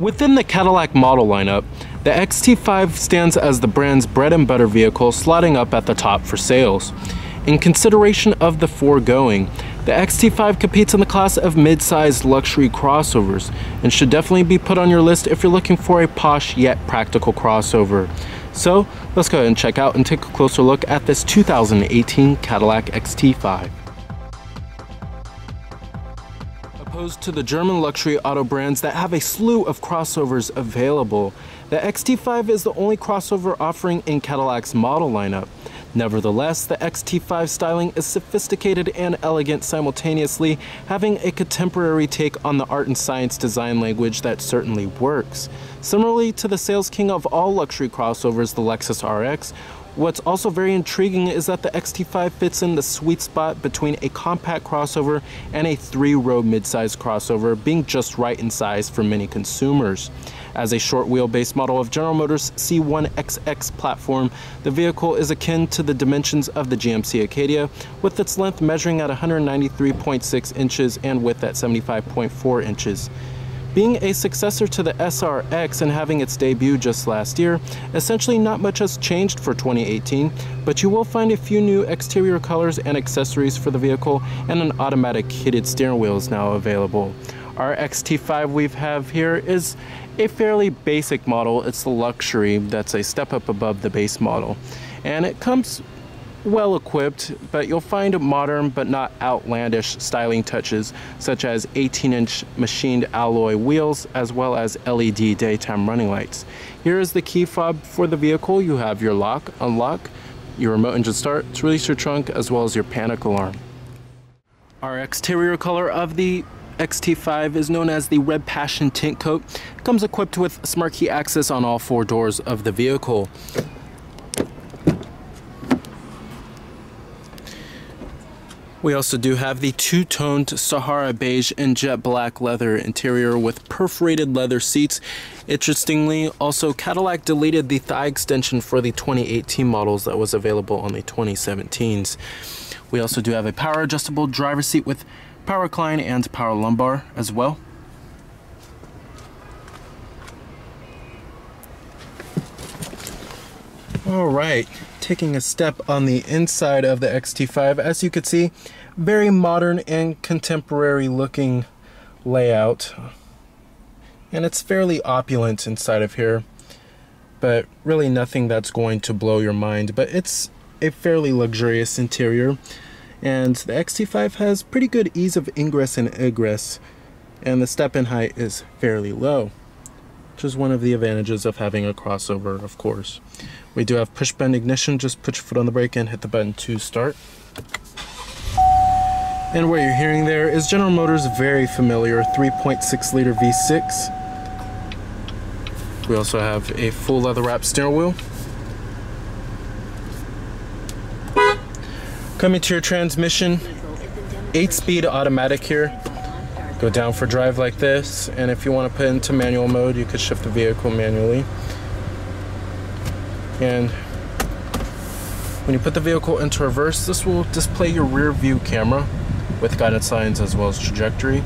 Within the Cadillac model lineup, the XT5 stands as the brand's bread and butter vehicle slotting up at the top for sales. In consideration of the foregoing, the XT5 competes in the class of mid-sized luxury crossovers and should definitely be put on your list if you're looking for a posh yet practical crossover. So let's go ahead and check out and take a closer look at this 2018 Cadillac XT5. Opposed to the German luxury auto brands that have a slew of crossovers available, the XT5 is the only crossover offering in Cadillac's model lineup. Nevertheless, the XT5 styling is sophisticated and elegant simultaneously, having a contemporary take on the art and science design language that certainly works. Similarly to the sales king of all luxury crossovers, the Lexus RX, What's also very intriguing is that the XT5 fits in the sweet spot between a compact crossover and a three-row midsize crossover, being just right in size for many consumers. As a short wheelbase model of General Motors C1XX platform, the vehicle is akin to the dimensions of the GMC Acadia, with its length measuring at 193.6 inches and width at 75.4 inches. Being a successor to the SRX and having its debut just last year, essentially not much has changed for 2018, but you will find a few new exterior colors and accessories for the vehicle and an automatic heated steering wheel is now available. Our XT5 we have here is a fairly basic model. It's the luxury that's a step up above the base model. And it comes well equipped, but you'll find modern but not outlandish styling touches such as 18 inch machined alloy wheels as well as LED daytime running lights. Here is the key fob for the vehicle. You have your lock, unlock, your remote engine start to release your trunk as well as your panic alarm. Our exterior color of the XT5 is known as the Red Passion Tint Coat. It comes equipped with smart key access on all four doors of the vehicle. We also do have the two-toned Sahara beige and jet black leather interior with perforated leather seats. Interestingly, also Cadillac deleted the thigh extension for the 2018 models that was available on the 2017s. We also do have a power adjustable driver seat with power recline and power lumbar as well. All right, taking a step on the inside of the XT5. As you can see, very modern and contemporary looking layout. And it's fairly opulent inside of here, but really nothing that's going to blow your mind. But it's a fairly luxurious interior. And the XT5 has pretty good ease of ingress and egress, and the step-in height is fairly low which is one of the advantages of having a crossover, of course. We do have push button ignition, just put your foot on the brake and hit the button to start. And what you're hearing there is General Motors' very familiar 3.6 liter V6. We also have a full leather wrap steering wheel. Coming to your transmission, 8 speed automatic here go down for drive like this and if you want to put into manual mode you could shift the vehicle manually and when you put the vehicle into reverse this will display your rear view camera with guidance signs as well as trajectory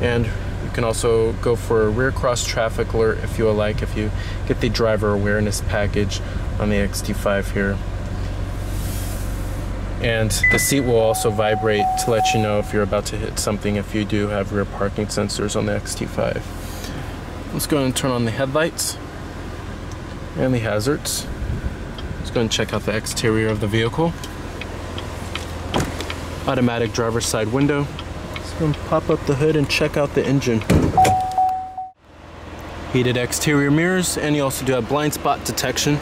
and you can also go for a rear cross traffic alert if you like if you get the driver awareness package on the XT5 here and the seat will also vibrate to let you know if you're about to hit something if you do have rear parking sensors on the XT5. Let's go and turn on the headlights and the hazards. Let's go and check out the exterior of the vehicle. Automatic driver's side window. Let's go and pop up the hood and check out the engine. Heated exterior mirrors and you also do have blind spot detection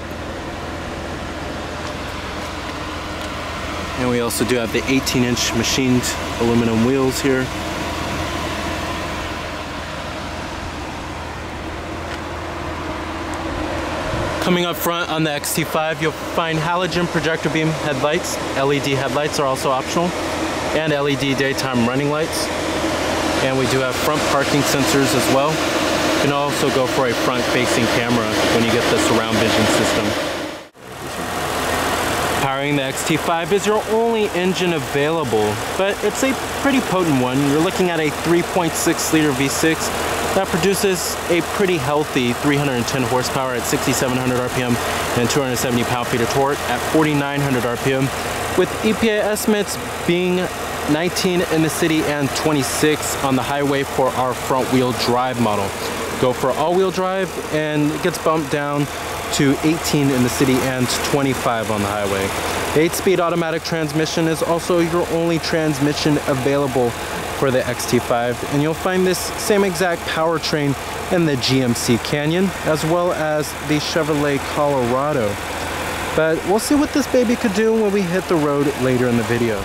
And we also do have the 18 inch machined aluminum wheels here. Coming up front on the XT5, you'll find halogen projector beam headlights. LED headlights are also optional. And LED daytime running lights. And we do have front parking sensors as well. You can also go for a front facing camera when you get the surround vision system powering the XT5 is your only engine available, but it's a pretty potent one. You're looking at a 3.6 liter V6 that produces a pretty healthy 310 horsepower at 6,700 RPM and 270 pound-feet of torque at 4,900 RPM, with EPA estimates being 19 in the city and 26 on the highway for our front-wheel drive model. Go for all-wheel drive and it gets bumped down to 18 in the city and 25 on the highway. 8-speed automatic transmission is also your only transmission available for the XT5 and you'll find this same exact powertrain in the GMC Canyon as well as the Chevrolet Colorado. But we'll see what this baby could do when we hit the road later in the video.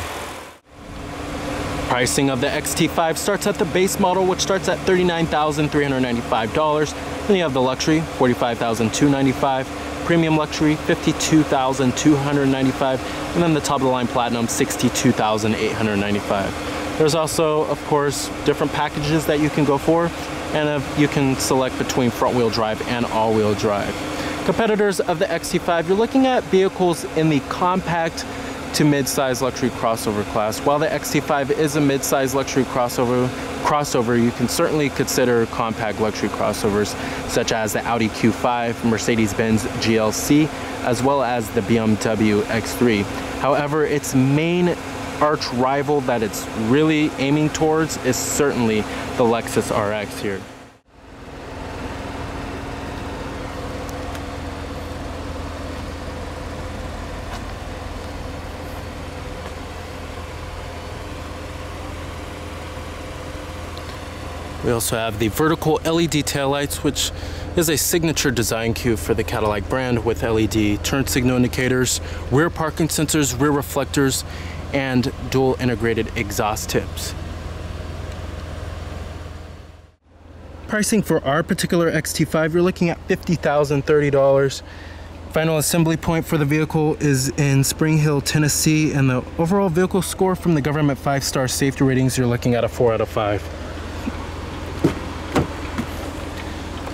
Pricing of the XT5 starts at the base model, which starts at $39,395. Then you have the luxury, $45,295. Premium luxury, $52,295. And then the top of the line platinum, $62,895. There's also, of course, different packages that you can go for, and uh, you can select between front wheel drive and all wheel drive. Competitors of the XT5, you're looking at vehicles in the compact to mid-size luxury crossover class. While the XT5 is a mid-size luxury crossover, crossover, you can certainly consider compact luxury crossovers such as the Audi Q5, Mercedes-Benz GLC, as well as the BMW X3. However, its main arch rival that it's really aiming towards is certainly the Lexus RX here. We also have the vertical LED taillights, which is a signature design cue for the Cadillac brand with LED turn signal indicators, rear parking sensors, rear reflectors, and dual integrated exhaust tips. Pricing for our particular XT5, you're looking at $50,030. Final assembly point for the vehicle is in Spring Hill, Tennessee, and the overall vehicle score from the government five-star safety ratings, you're looking at a four out of five.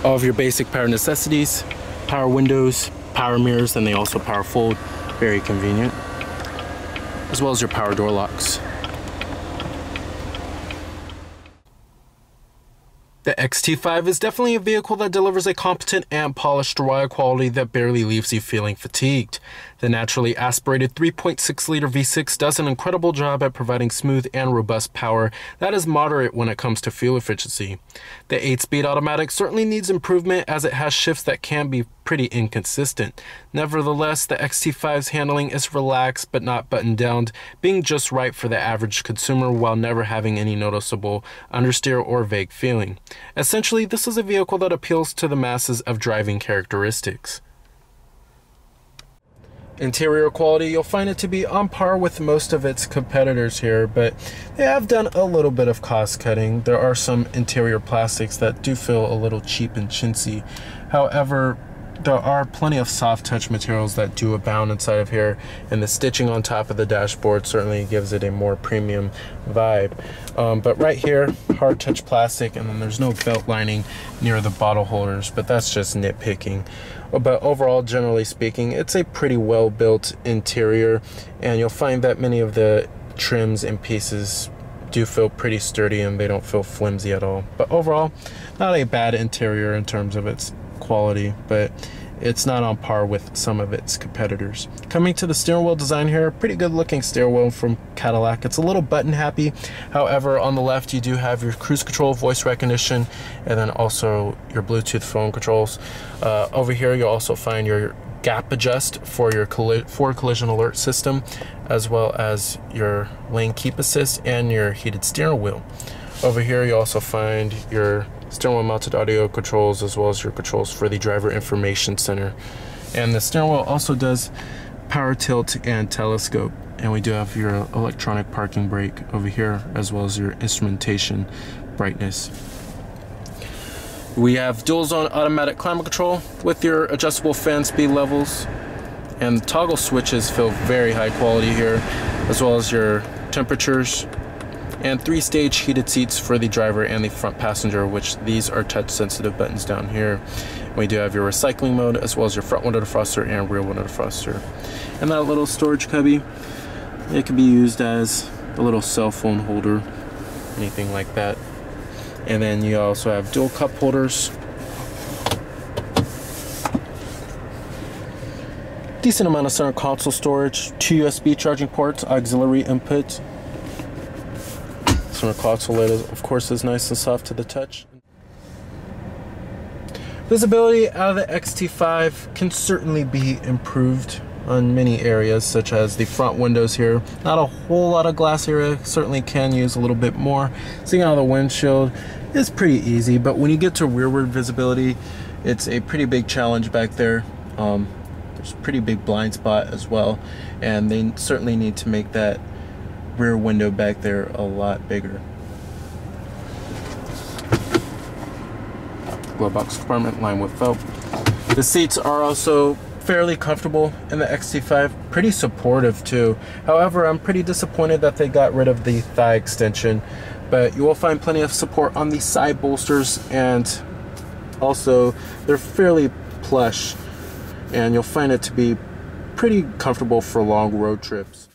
all of your basic power necessities, power windows, power mirrors, and they also power fold, very convenient, as well as your power door locks. The XT5 is definitely a vehicle that delivers a competent and polished ride quality that barely leaves you feeling fatigued. The naturally aspirated 3.6 liter V6 does an incredible job at providing smooth and robust power that is moderate when it comes to fuel efficiency. The 8 speed automatic certainly needs improvement as it has shifts that can be pretty inconsistent. Nevertheless, the XT5's handling is relaxed but not buttoned down, being just right for the average consumer while never having any noticeable understeer or vague feeling. Essentially, this is a vehicle that appeals to the masses of driving characteristics. Interior quality, you'll find it to be on par with most of its competitors here, but they have done a little bit of cost cutting. There are some interior plastics that do feel a little cheap and chintzy. However, there are plenty of soft touch materials that do abound inside of here and the stitching on top of the dashboard certainly gives it a more premium vibe. Um, but right here hard touch plastic and then there's no belt lining near the bottle holders but that's just nitpicking. But overall generally speaking it's a pretty well built interior and you'll find that many of the trims and pieces do feel pretty sturdy and they don't feel flimsy at all. But overall not a bad interior in terms of its quality, but it's not on par with some of its competitors. Coming to the steering wheel design here, pretty good looking steering wheel from Cadillac. It's a little button happy. However, on the left, you do have your cruise control, voice recognition, and then also your Bluetooth phone controls. Uh, over here, you'll also find your gap adjust for your colli forward collision alert system, as well as your lane keep assist and your heated steering wheel. Over here, you also find your steering wheel mounted audio controls as well as your controls for the driver information center. And the steering wheel also does power tilt and telescope. And we do have your electronic parking brake over here as well as your instrumentation brightness. We have dual zone automatic climate control with your adjustable fan speed levels and toggle switches feel very high quality here as well as your temperatures and three stage heated seats for the driver and the front passenger which these are touch sensitive buttons down here we do have your recycling mode as well as your front window defroster and rear window defroster and that little storage cubby it can be used as a little cell phone holder anything like that And then you also have dual cup holders. Decent amount of center console storage, two USB charging ports, auxiliary input. Console lid, of course, is nice and soft to the touch. Visibility out of the XT5 can certainly be improved on many areas, such as the front windows here. Not a whole lot of glass area, certainly can use a little bit more. Seeing out of the windshield is pretty easy, but when you get to rearward visibility, it's a pretty big challenge back there. Um, there's a pretty big blind spot as well, and they certainly need to make that rear window back there a lot bigger. glove box compartment lined with felt. The seats are also fairly comfortable in the XT5, pretty supportive too. However, I'm pretty disappointed that they got rid of the thigh extension, but you will find plenty of support on the side bolsters and also they're fairly plush and you'll find it to be pretty comfortable for long road trips.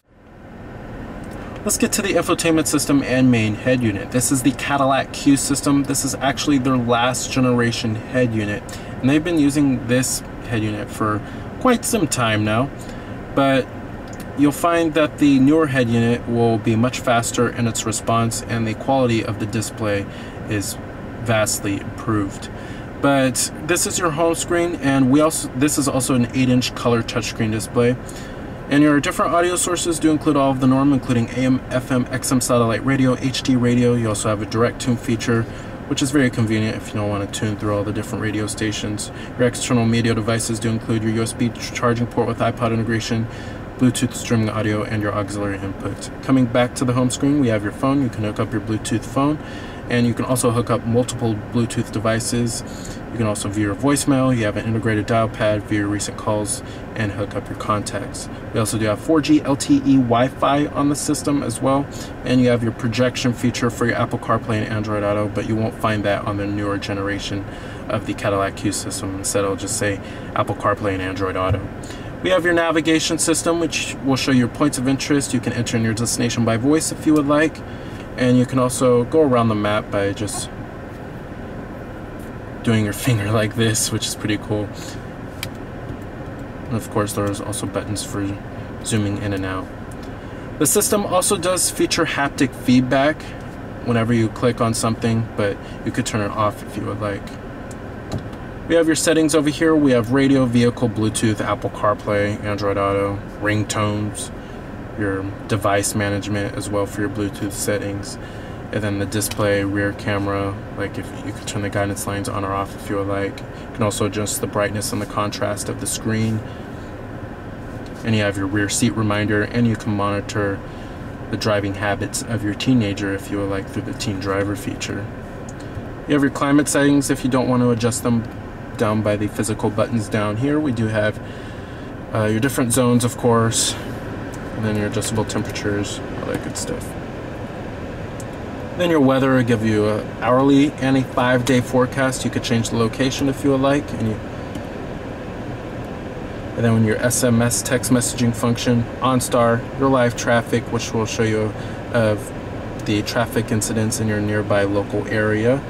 Let's get to the infotainment system and main head unit. This is the Cadillac CUE system. This is actually their last generation head unit. And they've been using this head unit for quite some time now. But you'll find that the newer head unit will be much faster in its response and the quality of the display is vastly improved. But this is your home screen and we also this is also an 8-inch color touchscreen display. And your different audio sources do include all of the norm, including AM, FM, XM satellite radio, HD radio. You also have a direct tune feature, which is very convenient if you don't want to tune through all the different radio stations. Your external media devices do include your USB charging port with iPod integration, Bluetooth streaming audio, and your auxiliary input. Coming back to the home screen, we have your phone. You can hook up your Bluetooth phone, and you can also hook up multiple Bluetooth devices you can also view your voicemail, you have an integrated dial pad, view your recent calls, and hook up your contacts. We also do have 4G LTE Wi-Fi on the system as well, and you have your projection feature for your Apple CarPlay and Android Auto, but you won't find that on the newer generation of the Cadillac CUE system. Instead, it'll just say Apple CarPlay and Android Auto. We have your navigation system, which will show your points of interest. You can enter in your destination by voice if you would like, and you can also go around the map by just doing your finger like this, which is pretty cool. And of course, there's also buttons for zooming in and out. The system also does feature haptic feedback whenever you click on something, but you could turn it off if you would like. We have your settings over here. We have radio, vehicle, Bluetooth, Apple CarPlay, Android Auto, ringtones, your device management as well for your Bluetooth settings. And then the display rear camera like if you could turn the guidance lines on or off if you would like. You can also adjust the brightness and the contrast of the screen. And you have your rear seat reminder and you can monitor the driving habits of your teenager if you would like through the teen driver feature. You have your climate settings if you don't want to adjust them down by the physical buttons down here. We do have uh, your different zones of course and then your adjustable temperatures all that good stuff then your weather will give you an hourly and a five day forecast. You could change the location if you would like. And, you, and then when your SMS text messaging function, OnStar, your live traffic, which will show you of the traffic incidents in your nearby local area.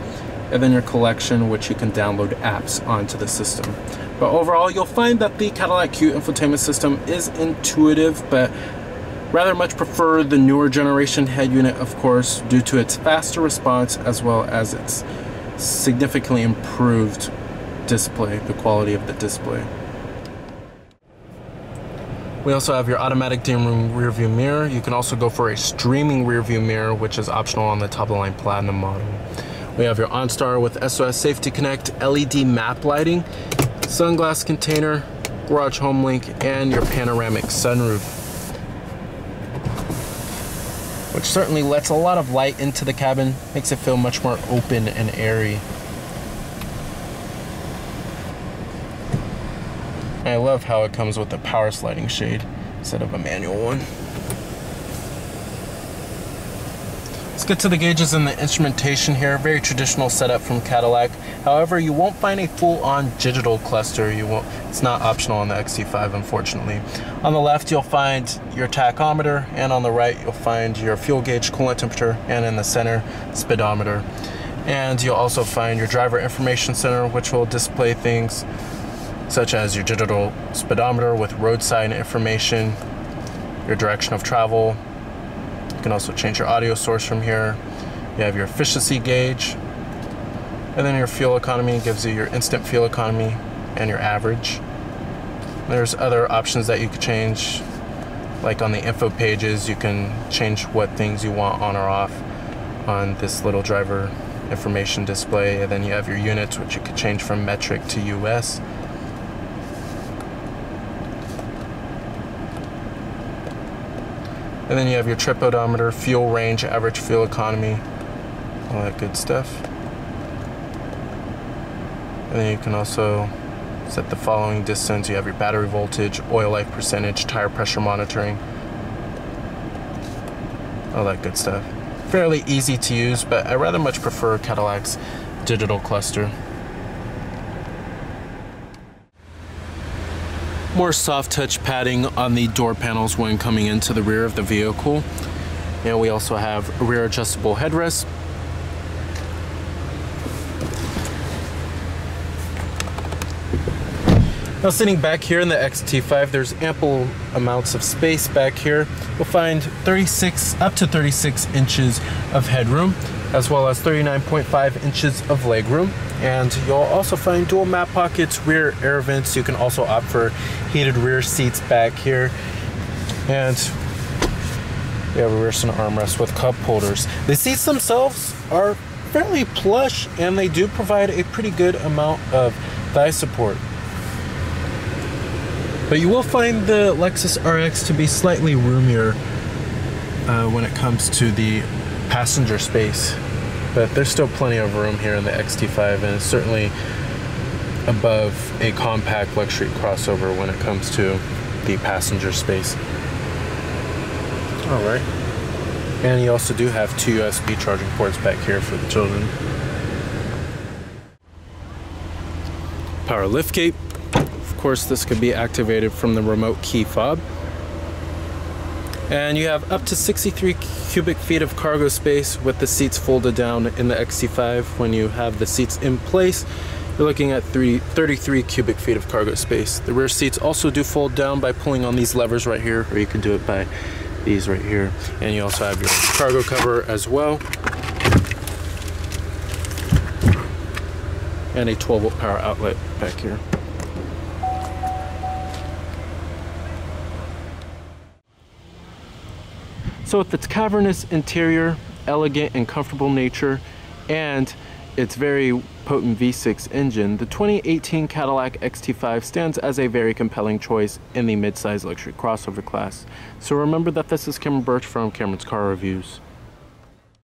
And then your collection, which you can download apps onto the system. But overall, you'll find that the Cadillac CUE infotainment system is intuitive, but Rather much prefer the newer generation head unit, of course, due to its faster response as well as its significantly improved display, the quality of the display. We also have your automatic dim room rear view mirror. You can also go for a streaming rear view mirror, which is optional on the top of the line Platinum model. We have your OnStar with SOS Safety Connect LED map lighting, sunglass container, garage home link, and your panoramic sunroof which certainly lets a lot of light into the cabin, makes it feel much more open and airy. I love how it comes with a power sliding shade instead of a manual one. Let's get to the gauges and the instrumentation here. Very traditional setup from Cadillac. However, you won't find a full-on digital cluster. You won't. It's not optional on the XT5, unfortunately. On the left, you'll find your tachometer, and on the right, you'll find your fuel gauge, coolant temperature, and in the center, speedometer. And you'll also find your driver information center, which will display things such as your digital speedometer with roadside information, your direction of travel. You can also change your audio source from here. You have your efficiency gauge, and then your fuel economy gives you your instant fuel economy and your average. There's other options that you could change, like on the info pages, you can change what things you want on or off on this little driver information display. And then you have your units, which you could change from metric to US. And then you have your trip odometer, fuel range, average fuel economy, all that good stuff. And then you can also set the following distance. You have your battery voltage, oil life percentage, tire pressure monitoring, all that good stuff. Fairly easy to use, but I rather much prefer Cadillac's digital cluster. More soft touch padding on the door panels when coming into the rear of the vehicle. And we also have rear adjustable headrest. Now sitting back here in the XT5, there's ample amounts of space back here. We'll find 36 up to 36 inches of headroom as well as 39.5 inches of legroom. And you'll also find dual map pockets, rear air vents. You can also opt for heated rear seats back here. And you have a rear center armrest with cup holders. The seats themselves are fairly plush and they do provide a pretty good amount of thigh support. But you will find the Lexus RX to be slightly roomier uh, when it comes to the passenger space. But there's still plenty of room here in the XT5 and it's certainly above a compact luxury crossover when it comes to the passenger space. All right. And you also do have two USB charging ports back here for the children. Power liftgate. Of course, this could be activated from the remote key fob. And you have up to 63 cubic feet of cargo space with the seats folded down in the XT5. When you have the seats in place, you're looking at three, 33 cubic feet of cargo space. The rear seats also do fold down by pulling on these levers right here, or you can do it by these right here. And you also have your cargo cover as well. And a 12 volt power outlet back here. So with its cavernous interior, elegant and comfortable nature, and its very potent V6 engine, the 2018 Cadillac XT5 stands as a very compelling choice in the midsize luxury crossover class. So remember that this is Cameron Birch from Cameron's Car Reviews.